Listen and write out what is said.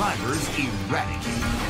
survivors eradicated.